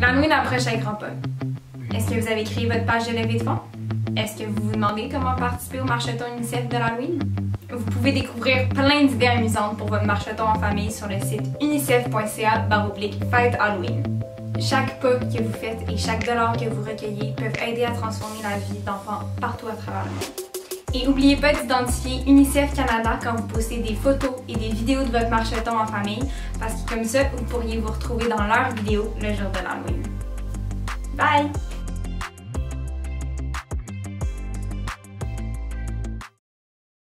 L'Halloween approche à grands pas. Est-ce que vous avez créé votre page de levée de fonds? Est-ce que vous vous demandez comment participer au marcheton UNICEF de l'Halloween? Vous pouvez découvrir plein d'idées amusantes pour votre marcheton en famille sur le site unicef.ca. Chaque pas que vous faites et chaque dollar que vous recueillez peuvent aider à transformer la vie d'enfants partout à travers le monde. Et n'oubliez pas d'identifier UNICEF Canada quand vous postez des photos et des vidéos de votre marcheton en famille, parce que comme ça, vous pourriez vous retrouver dans leurs vidéos le jour de l'Halloween. Bye!